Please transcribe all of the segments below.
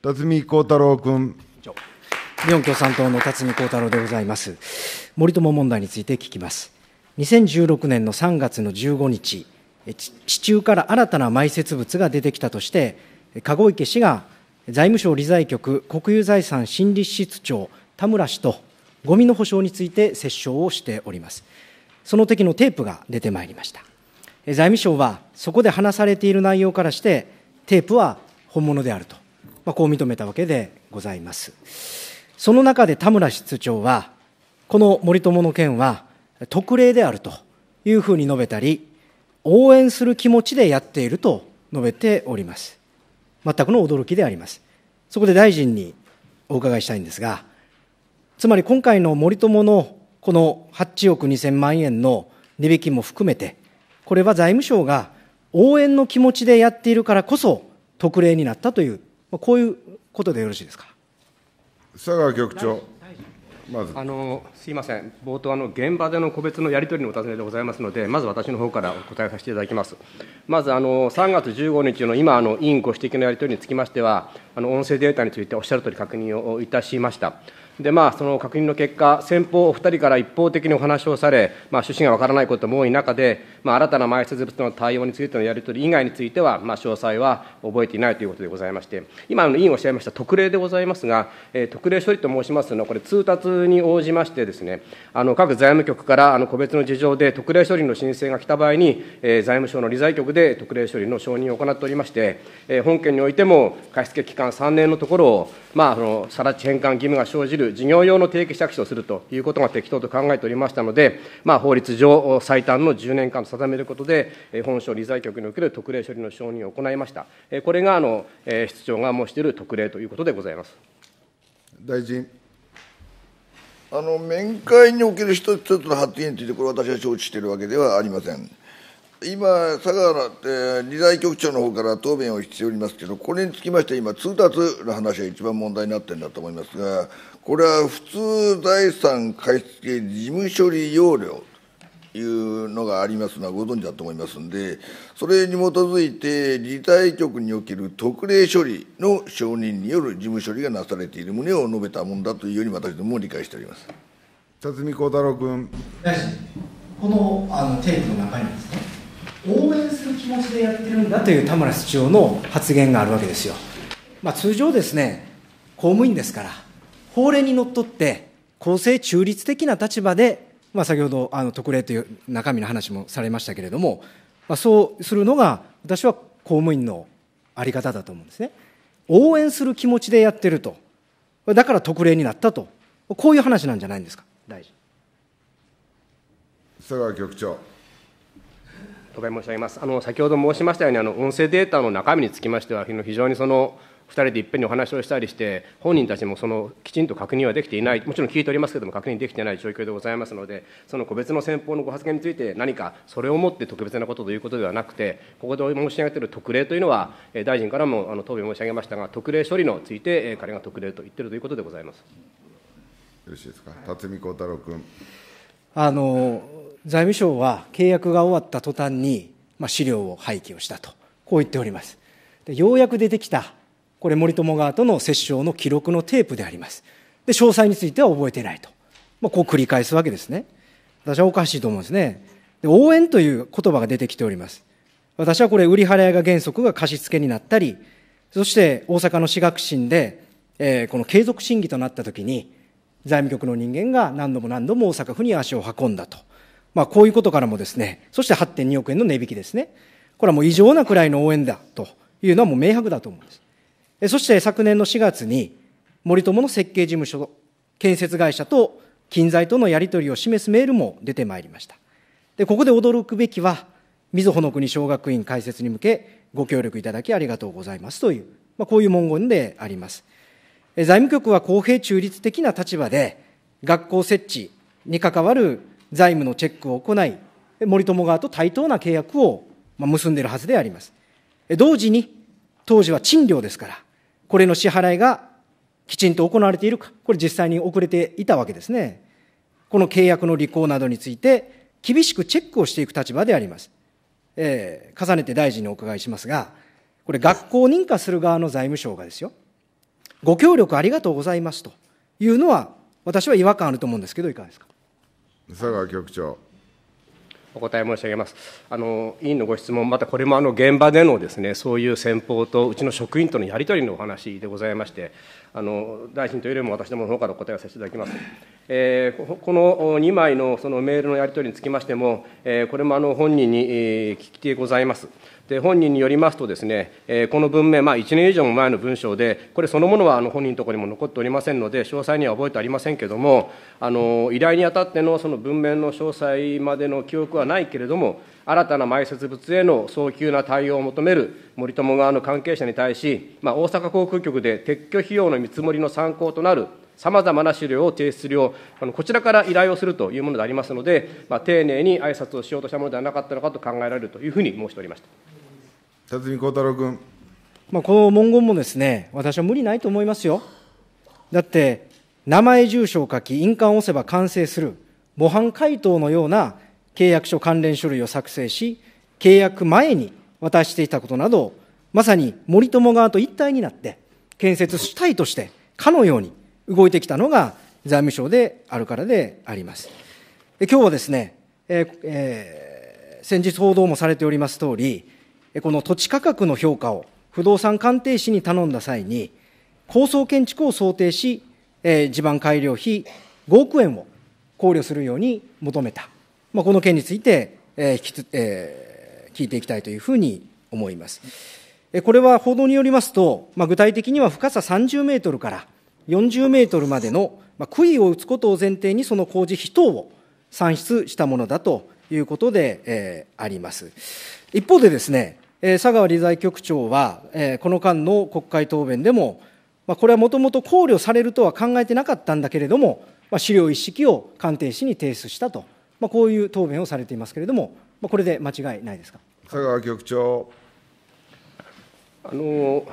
辰巳幸太郎君。日本共産党の辰巳幸太郎でございます。森友問題について聞きます。2016年の3月の15日、地中から新たな埋設物が出てきたとして、籠池氏が財務省理財局国有財産審理室長田村氏とゴミの補償について折衝をしております。その時のテープが出てまいりました。財務省はそこで話されている内容からして、テープは本物であると、まあ、こう認めたわけでございます。その中で田村室長は、この森友の件は特例であるというふうに述べたり、応援する気持ちでやっていると述べております。全くの驚きであります。そこで大臣にお伺いしたいんですが、つまり今回の森友のこの8億2000万円の値引きも含めて、これは財務省が応援の気持ちでやっているからこそ特例になったという、こういうことでよろしいですか？佐川局長。まずあのすいません、冒頭あの、現場での個別のやり取りのお尋ねでございますので、まず私の方からお答えさせていただきます。まずあの3月15日の今、あの委員ご指摘のやり取りにつきましては、あの音声データについておっしゃるとおり確認をいたしました。でまあ、その確認の結果、先方お二人から一方的にお話をされ、まあ、趣旨がわからないことも多い中で、まあ、新たな埋設物の対応についてのやり取り以外については、まあ、詳細は覚えていないということでございまして、今、委員おっしゃいました特例でございますが、えー、特例処理と申しますのは、これ、通達に応じましてですね、あの各財務局からあの個別の事情で特例処理の申請が来た場合に、えー、財務省の理財局で特例処理の承認を行っておりまして、えー、本件においても貸付期間3年のところを、まあ、その更地返還義務が生じる事業用の定期借地とするということが適当と考えておりましたので、まあ、法律上、最短の10年間と定めることで、本省理財局における特例処理の承認を行いました。これがあの室長が申している特例ということでございます。大臣。あの面会における一つ一つの発言について、これ、私は承知しているわけではありません。今、佐川、えー、理財局長の方から答弁をしておりますけど、これにつきまして今、通達の話が一番問題になっているんだと思いますが、これは普通財産貸付事務処理要領いうのがありますのはご存知だと思いますんで、それに基づいて、理財局における特例処理の承認による事務処理がなされている旨を述べたものだというように、私どもも理解しております辰巳幸太郎君。大臣、このあのテープの中にですね、応援する気持ちでやってるんだという田村室長の発言があるわけですよ。まあ、通常ですね、公務員ですから、法令にのっとって、公正中立的な立場で、まあ、先ほどあの特例という中身の話もされましたけれども、まあ、そうするのが、私は公務員の在り方だと思うんですね。応援する気持ちでやってると、だから特例になったと、こういう話なんじゃないんですか、大臣。佐川局長。お答え申し上げます。あの先ほど申しましたように、あの音声データの中身につきましては、非常にその2人でいっぺんにお話をしたりして、本人たちもそのきちんと確認はできていない、もちろん聞いておりますけれども、確認できていない状況でございますので、その個別の先方のご発言について、何かそれをもって特別なことということではなくて、ここで申し上げている特例というのは、大臣からもあの答弁申し上げましたが、特例処理について、彼が特例と言っているということでございますよろしいですか、辰巳幸太郎君。あの財務省は契約が終わった途端に、まあ、資料を廃棄をしたと、こう言っております。でようやく出てきた、これ、森友側との折衝の記録のテープであります。で、詳細については覚えてないと。まあ、こう繰り返すわけですね。私はおかしいと思うんですね。で応援という言葉が出てきております。私はこれ、売り払いが原則が貸し付けになったり、そして大阪の私学審で、えー、この継続審議となったときに、財務局の人間が何度も何度も大阪府に足を運んだと。まあ、こういうことからもですね、そして8.2億円の値引きですね。これはもう異常なくらいの応援だというのはもう明白だと思うんです。そして昨年の4月に、森友の設計事務所、建設会社と金財とのやり取りを示すメールも出てまいりました。で、ここで驚くべきは、溝穂の国小学院開設に向け、ご協力いただきありがとうございますという、まあ、こういう文言であります。財務局は公平中立的な立場で、学校設置に関わる財務のチェックを行い、森友側と対等な契約を結んでいるはずであります。同時に、当時は賃料ですから、これの支払いがきちんと行われているか、これ実際に遅れていたわけですね。この契約の履行などについて、厳しくチェックをしていく立場であります。えー、重ねて大臣にお伺いしますが、これ学校認可する側の財務省がですよ、ご協力ありがとうございますというのは、私は違和感あると思うんですけど、いかがですか？佐川局長。お答え申し上げます。あの委員のご質問、またこれもあの現場でのですねそういう先方とうちの職員とのやり取りのお話でございまして、あの大臣というよりも私どもの方からお答えをさせていただきます。えー、この2枚のそのメールのやり取りにつきましても、えー、これもあの本人に、聞きてございます。で本人によりますとですね、えー、この文面、まあ、1年以上も前の文章で、これそのものはあの本人のところにも残っておりませんので、詳細には覚えてありませんけれども、あの依頼にあたってのその文面の詳細までの記憶はないけれども、新たな埋設物への早急な対応を求める森友側の関係者に対し、まあ、大阪航空局で撤去費用の見積もりの参考となるさまざまな資料を提出するよう、あのこちらから依頼をするというものでありますので、まあ、丁寧に挨拶をしようとしたものではなかったのかと考えられるというふうに申しておりました。辰巳幸太郎君。まあ、この文言もですね、私は無理ないと思いますよ。だって、名前、住所を書き、印鑑を押せば完成する、模範回答のような契約書関連書類を作成し、契約前に渡していたことなど、まさに森友側と一体になって、建設主体として、かのように動いてきたのが財務省であるからであります。今日はですね、えーえー、先日報道もされております通り、この土地価格の評価を不動産鑑定士に頼んだ際に、高層建築を想定し、えー、地盤改良費5億円を考慮するように求めた、まあ、この件について、えー引きつえー、聞いていきたいというふうに思います。これは報道によりますと、まあ、具体的には深さ30メートルから40メートルまでの、まあ、杭を打つことを前提にその工事費等を算出したものだということで、えー、あります。一方でですね、え佐川理財局長は、えこの間の国会答弁でも、まあこれはもともと考慮されるとは考えてなかったんだけれども、まあ資料一式を官邸市に提出したと、まあこういう答弁をされていますけれども、まあこれで間違いないですか？佐川局長。あの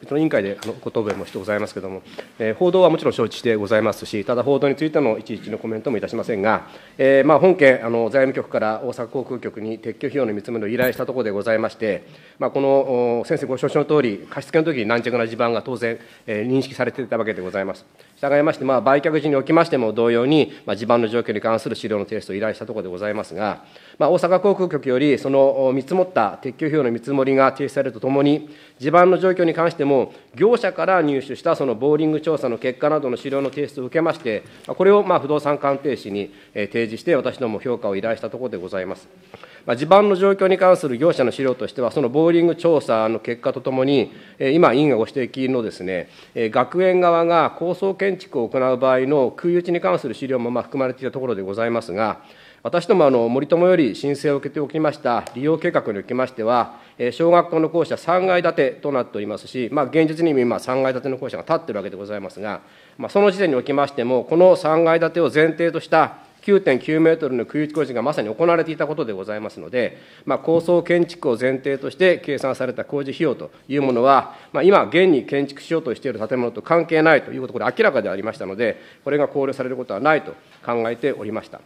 別の委員会でご答弁もしてございますけれども、えー、報道はもちろん承知してございますし、ただ報道についてのいちいちのコメントもいたしませんが、えー、まあ本件あの、財務局から大阪航空局に撤去費用の見積もりを依頼したところでございまして、まあ、この先生ご承知のとおり、貸付の時に軟弱な地盤が当然、えー、認識されていたわけでございます。従いまして、まあ、売却時におきましても同様に、まあ、地盤の状況に関する資料の提出を依頼したところでございますが、まあ、大阪航空局より、その見積もった撤去費用の見積もりが提出されるとともに、地盤の状況に関しても、業者から入手したそのボーリング調査の結果などの資料の提出を受けまして、これをまあ不動産鑑定士に提示して、私ども評価を依頼したところでございます。まあ、地盤の状況に関する業者の資料としては、そのボーリング調査の結果とともに、今、委員がご指摘のですね、学園側が高層建築を行う場合の空打ちに関する資料もま含まれていたところでございますが、私どもあの森友より申請を受けておきました利用計画におきましては、小学校の校舎3階建てとなっておりますし、現実に今、3階建ての校舎が建っているわけでございますが、その時点におきましても、この3階建てを前提とした9.9メートルの空域工事がまさに行われていたことでございますので、まあ、高層建築を前提として計算された工事費用というものは、まあ、今、現に建築しようとしている建物と関係ないということ、これ明らかでありましたので、これが考慮されることはないと考えておりました。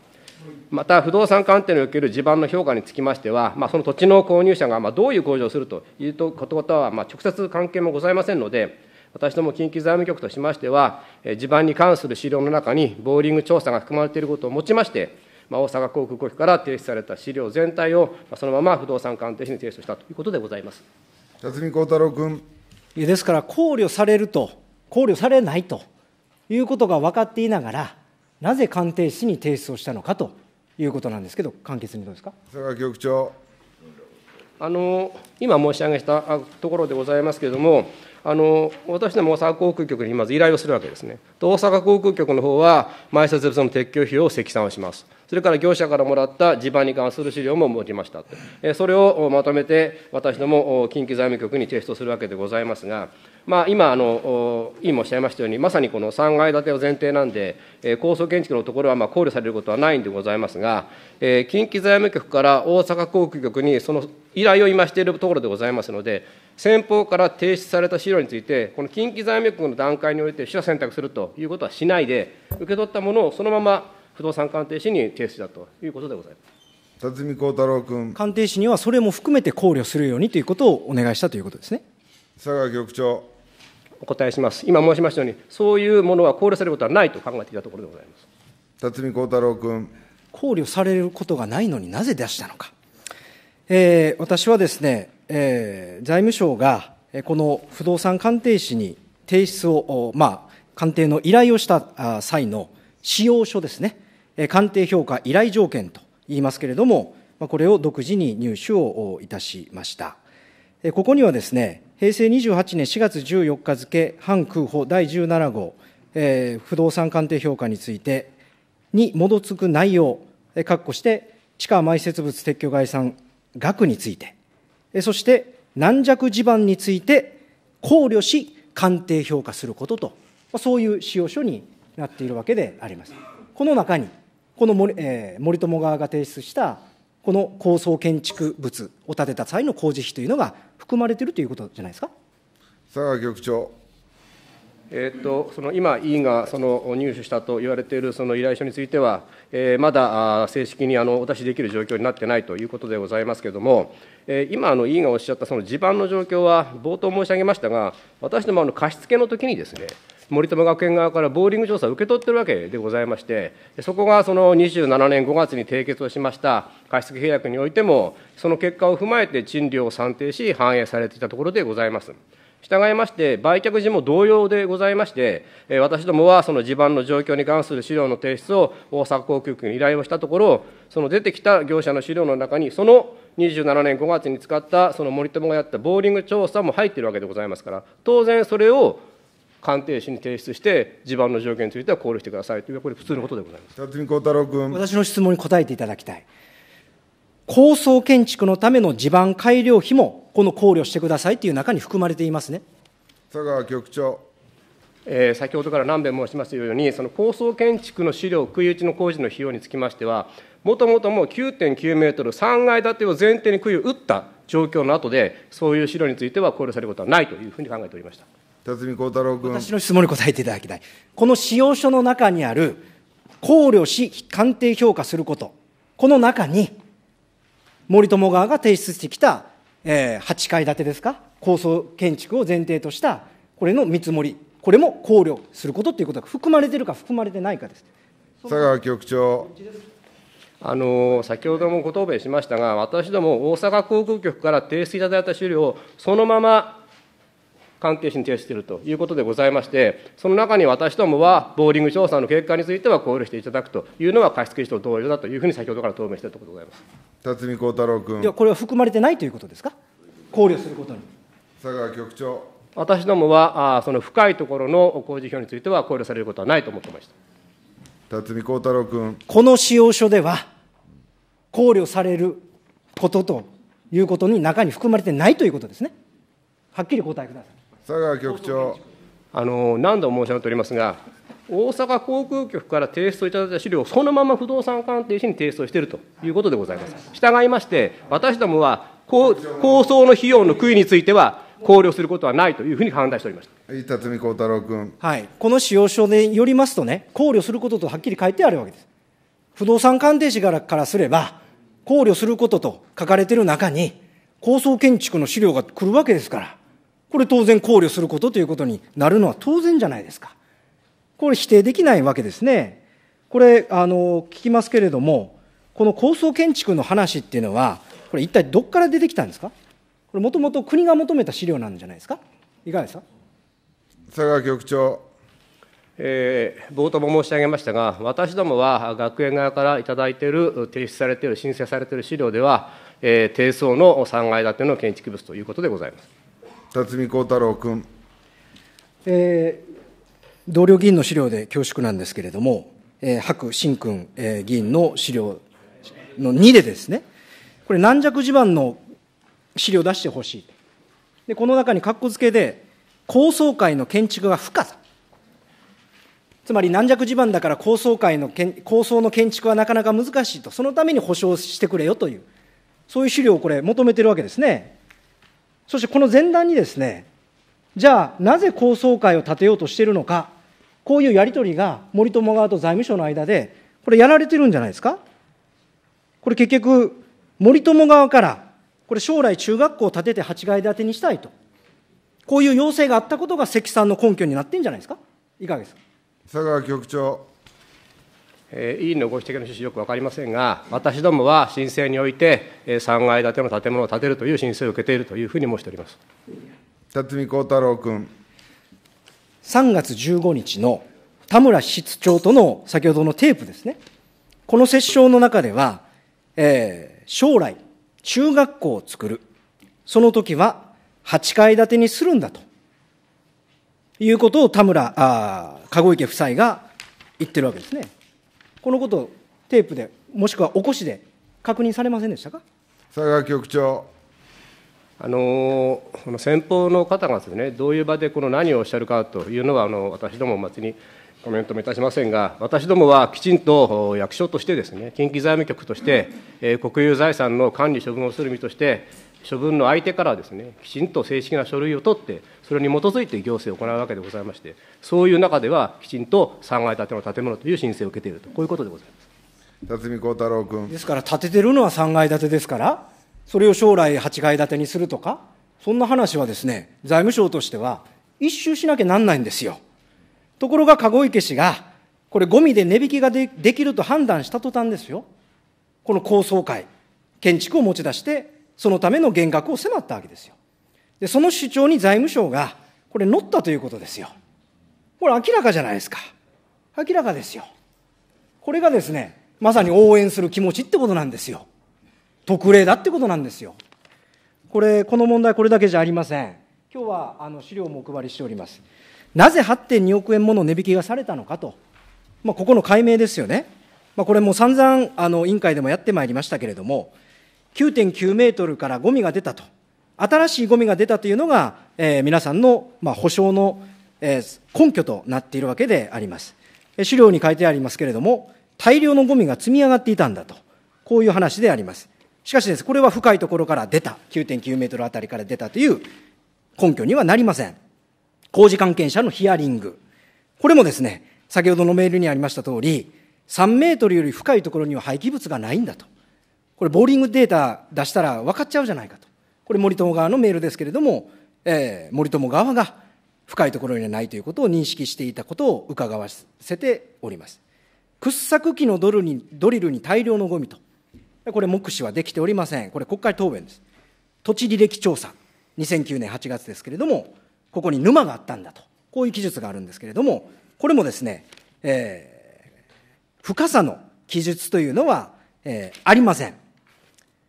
また、不動産鑑定における地盤の評価につきましては、まあ、その土地の購入者がまどういう工事をするということとは、ま、直接関係もございませんので、私ども近畿財務局としましては、地盤に関する資料の中に、ボーリング調査が含まれていることをもちまして、まあ、大阪航空局から提出された資料全体を、そのまま不動産鑑定士に提出したということでございます辰巳幸太郎君。ですから、考慮されると、考慮されないということが分かっていながら、なぜ鑑定士に提出をしたのかということなんですけど、簡潔にどうですか？佐川局長。あの今申し上げたところでございますけれども、あの私ども大阪航空局にまず依頼をするわけですね。大阪航空局の方は、埋設物の撤去費用を積算をします。それから業者からもらった地盤に関する資料も持ちました。それをまとめて、私ども近畿財務局に提出するわけでございますが、まあ、今あの、委員もおっしゃいましたように、まさにこの3階建てを前提なんで、高層建築のところはまあ考慮されることはないんでございますが、近畿財務局から大阪航空局にその依頼を今しているところでございますので、先方から提出された資料について、この近畿財務局の段階において取捨選択するということはしないで、受け取ったものをそのまま不動産鑑定士に提出だということでございます。辰巳幸太郎君。鑑定士にはそれも含めて考慮するようにということをお願いしたということですね。佐川局長。お答えします。今申しましたように、そういうものは考慮されることはないと考えていたところでございます。辰巳幸太郎君。考慮されることがないのになぜ出したのか。えー、私はですね、えー、財務省がこの不動産鑑定士に提出を、まあ、鑑定の依頼をした際の使用書ですね、鑑定評価依頼条件と言いますけれども、これを独自に入手をいたしました。ここにはですね、平成28年4月14日付、反空砲第17号、えー、不動産鑑定評価についてに基づく内容、括弧して、地下埋設物撤去概算額について、そして軟弱地盤について考慮し、鑑定評価することと、そういう使用書になっているわけであります。この中に、この森,、えー、森友側が提出したこの高層建築物を建てた際の工事費というのが含まれているということじゃないですか。佐川局長。えーと、その今、委員がその入手したと言われているその依頼書については、えー、まだ正式にあのお出しできる状況になってないということでございますけれども、えー、今、あの委員がおっしゃったその地盤の状況は、冒頭申し上げましたが、私どもあの貸付の時にですね、森友学園側からボーリング調査を受け取っているわけでございまして、そこがその27年5月に締結をしました貸付契約においても、その結果を踏まえて賃料を算定し、反映されていたところでございます。従いまして、売却時も同様でございまして、私どもはその地盤の状況に関する資料の提出を大阪航空局に依頼をしたところ、その出てきた業者の資料の中に、その27年5月に使ったその森友がやったボーリング調査も入っているわけでございますから、当然それを鑑定士に提出して、地盤の条件については考慮してくださいという、これ、普通のことでございます辰巳幸太郎君。私の質問に答えていただきたい。高層建築のための地盤改良費も、この考慮してくださいという中に含まれていますね。佐川局長。えー、先ほどから何べん申しますように、その高層建築の資料、食い打ちの工事の費用につきましては、もともともう9.9メートル、3階建てを前提に杭を打った状況の後で、そういう資料については考慮されることはないというふうに考えておりました辰巳幸太郎君。私の質問に答えていただきたい。この使用書の中にある、考慮し、鑑定評価すること、この中に、森友側が提出してきた、えー、8階建てですか、高層建築を前提とした、これの見積もり、これも考慮することということが含まれているか含まれてないかです。佐川局長。あの先ほどもご答弁しましたが、私ども大阪航空局から提出いただいた資料をそのまま関係者に提出しているということでございまして、その中に私どもは、ボーリング調査の結果については考慮していただくというのは、貸付と同様だというふうに先ほどから答弁しているところでございます辰巳幸太郎君。いや、これは含まれてないということですか、考慮することに。佐川局長。私どもは、あその深いところの工事費については考慮されることはないと思ってました。辰巳幸太郎君。この使用書では、考慮されることということに中に含まれてないということですね。はっきり答えください。佐川局長。あの何度も申し上げておりますが、大阪航空局から提出をいただいた資料をそのまま不動産鑑定士に提出をしているということでございます。従いまして、私どもは構想の費用の杭については、考慮することはないというふうに判断しておりました。辰巳幸太郎君。はい、この使用書でよりますとね、考慮することとはっきり書いてあるわけです。不動産鑑定士からからすれば、考慮することと書かれている中に、高層建築の資料が来るわけですから、これ当然考慮することということになるのは当然じゃないですか。これ否定できないわけですね。これ、あの、聞きますけれども、この高層建築の話っていうのは、これ一体どこから出てきたんですか？これもともと国が求めた資料なんじゃないですか？いかがですか？佐川局長。えー、冒頭も申し上げましたが、私どもは学園側からいただいている、提出されている、申請されている資料では、えー、低層の3階建ての建築物ということでございます。辰巳幸太郎君。えー、同僚議員の資料で恐縮なんですけれども、えー、白新君、えー、議員の資料の2でですね、これ、軟弱地盤の資料を出してほしい。で、この中に括弧付けで、高層階の建築が不可だ。つまり軟弱地盤だから高層階の高層の建築はなかなか難しいと、そのために保証してくれよという、そういう資料をこれ、求めてるわけですね。そしてこの前段にですね、じゃあ、なぜ高層階を建てようとしているのか、こういうやり取りが森友側と財務省の間で、これやられてるんじゃないですか？これ結局、森友側から、これ将来中学校を建てて8階建てにしたいと。こういう要請があったことが積算の根拠になってんじゃないですか、いかがですか？佐川局長。えー、委員のご指摘の趣旨、よく分かりませんが、私どもは申請において、えー、3階建ての建物を建てるという申請を受けているというふうに申しております辰巳幸太郎君。3月15日の田村室長との先ほどのテープですね、この折衝の中では、えー、将来、中学校を作る、その時は8階建てにするんだということを田村、あ籠池夫妻が言ってるわけですね。このことをテープで、もしくはおこしで確認されませんでしたか？佐川局長。あのこの先方の方がです、ね、どういう場でこの何をおっしゃるかというのは、あの私ども、別にコメントもいたしませんが、私どもはきちんと役所としてです、ね、近畿財務局として、えー、国有財産の管理、処分をする身として、処分の相手からですねきちんと正式な書類を取って、それに基づいて行政を行うわけでございまして、そういう中では、きちんと3階建ての建物という申請を受けていると、こういうことでございます辰巳幸太郎君。ですから、建ててるのは3階建てですから、それを将来8階建てにするとか、そんな話はですね、財務省としては、一周しなきゃなんないんですよ。ところが、籠池氏が、これ、ゴミで値引きがでできると判断した途端ですよ。この高層階、建築を持ち出して、そのための減額を迫ったわけですよ。で、その主張に財務省が、これ乗ったということですよ。これ明らかじゃないですか。明らかですよ。これがですね、まさに応援する気持ちってことなんですよ。特例だってことなんですよ。これ、この問題これだけじゃありません。今日はあの資料もお配りしております。なぜ8.2億円もの値引きがされたのかと。まあ、ここの解明ですよね。まあ、これも散々あの委員会でもやってまいりましたけれども、9.9メートルからゴミが出たと、新しいゴミが出たというのが、えー、皆さんの、まあ、保証の、えー、根拠となっているわけであります。資料に書いてありますけれども、大量のゴミが積み上がっていたんだと、こういう話であります。しかしです、これは深いところから出た、9.9メートルあたりから出たという根拠にはなりません。工事関係者のヒアリング。これもですね、先ほどのメールにありました通り、3メートルより深いところには廃棄物がないんだと。これ、ボーリングデータ出したら分かっちゃうじゃないかと。これ、森友側のメールですけれども、えー、森友側が深いところにはないということを認識していたことを伺わせております。掘削機のドルにドリルに大量のゴミと。これ、目視はできておりません。これ、国会答弁です。土地履歴調査、2009年8月ですけれども、ここに沼があったんだと。こういう記述があるんですけれども、これもですね、えー、深さの記述というのは、えー、ありません。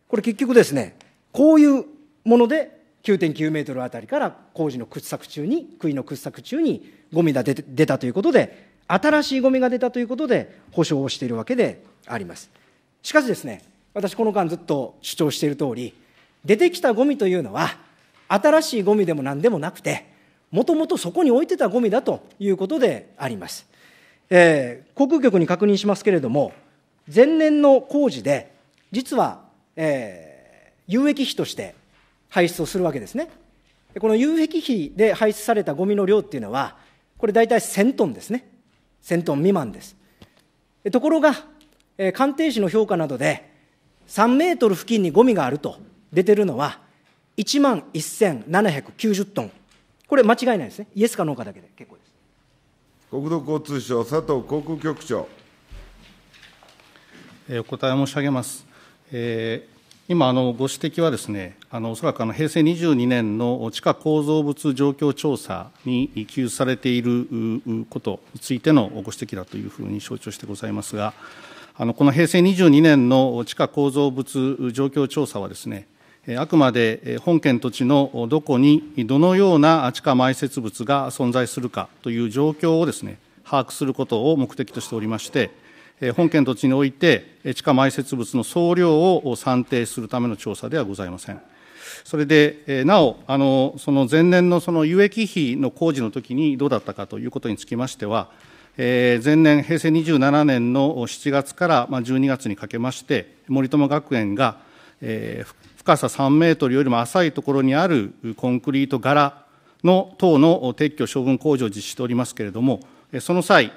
これ結局ですね、こういうもので9.9メートルあたりから工事の掘削中に、杭の掘削中にゴミが出出たということで、新しいゴミが出たということで保証をしているわけであります。しかしですね、私この間ずっと主張している通り、出てきたゴミというのは、新しいゴミでも何でもなくて、もともとそこに置いてたゴミだということであります。えー、航空局に確認しますけれども、前年の工事で、実は、えー、有益費として排出をするわけですね。この有益費で排出されたゴミの量っていうのは、これ大体1000トンですね。1000トン未満です。ところが、えー、鑑定士の評価などで、3メートル付近にゴミがあると出てるのは、1万1790トン。これ間違いないですね。イエスかノーかだけで結構です。国土交通省佐藤航空局長。お答え申し上げます。えー今、ご指摘はですね、おそらく平成22年の地下構造物状況調査に記述されていることについてのご指摘だというふうに承知をしてございますが、あのこの平成22年の地下構造物状況調査はですね、あくまで本県土地のどこにどのような地下埋設物が存在するかという状況をですね、把握することを目的としておりまして、本県土地において地下埋設物の総量を算定するための調査ではございません。それで、なお、あのその前年のその有益費の工事のときにどうだったかということにつきましては、前年、平成27年の7月から12月にかけまして、森友学園が、深さ3メートルよりも浅いところにあるコンクリート柄の等の撤去処分工事を実施しておりますけれども、その際、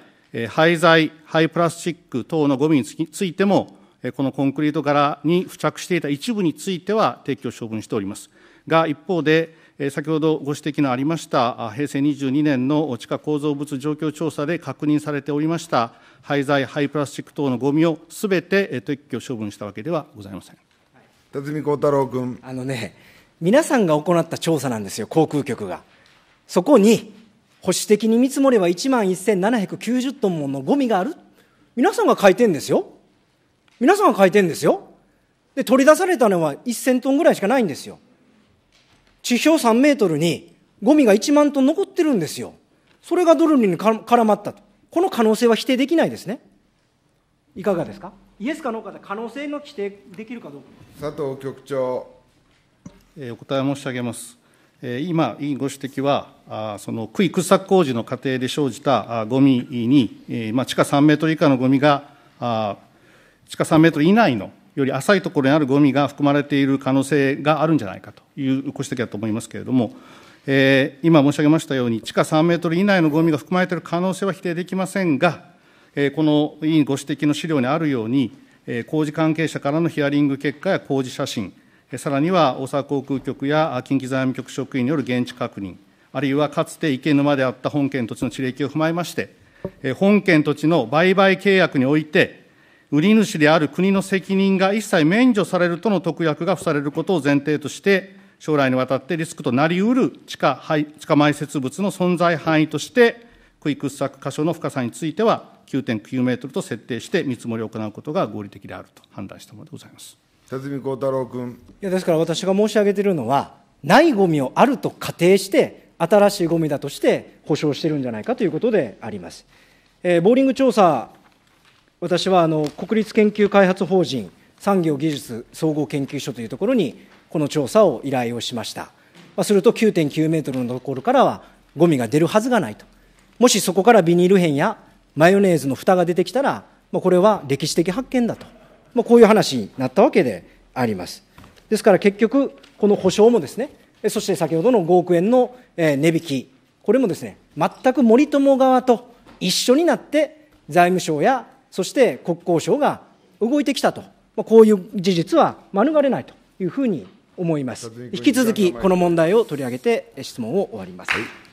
廃材、廃プラスチック等のゴミについても、このコンクリート柄に付着していた一部については撤去処分しております。が、一方で、先ほどご指摘のありました平成22年の地下構造物状況調査で確認されておりました廃材、廃プラスチック等のごみをすべて撤去処分したわけではございません。辰巳幸太郎君。あのね、皆さんが行った調査なんですよ、航空局が。そこに、保守的に見積もれば1万1790トンものゴミがある。皆さんが書いてんですよ。皆さんが書いてんですよ。で、取り出されたのは1000トンぐらいしかないんですよ。地表3メートルにゴミが1万トン残ってるんですよ。それがドルに絡まったと。この可能性は否定できないですね。いかがですか？イエスかノーかで可能性の否定できるかどうか。佐藤局長。お答え申し上げます。今、委員ご指摘は、その区域掘削工事の過程で生じたごみに、地下3メートル以下のごみが、地下3メートル以内のより浅いところにあるごみが含まれている可能性があるんじゃないかというご指摘だと思いますけれども、え、今申し上げましたように、地下3メートル以内のごみが含まれている可能性は否定できませんが、え、この委員ご指摘の資料にあるように、え、工事関係者からのヒアリング結果や工事写真、さらには大阪航空局や近畿財務局職員による現地確認、あるいはかつて池沼であった本県土地の地歴を踏まえまして、本県土地の売買契約において、売り主である国の責任が一切免除されるとの特約が付されることを前提として、将来にわたってリスクとなりうる地下地下埋設物の存在範囲として、区域掘削箇所の深さについては、9.9メートルと設定して見積もりを行うことが合理的であると判断したものでございます。辰巳幸太郎君。いやですから私が申し上げているのは、ないゴミをあると仮定して、新しいゴミだとして保証してるんじゃないかということであります。えー、ボーリング調査私はあの国立研究開発法人産業技術総合研究所というところにこの調査を依頼をしました。まあ、すると9.9メートルのところからはゴミが出るはずがないと。もしそこからビニール片やマヨネーズの蓋が出てきたら、まあ、これは歴史的発見だと。まあ、こういう話になったわけであります。ですから結局、この保証もですね、そして先ほどの5億円の値引き、これもですね、全く森友側と一緒になって財務省やそして国交省が動いてきたと、こういう事実は免れないというふうに思います。引き続き、この問題を取り上げて質問を終わります。はい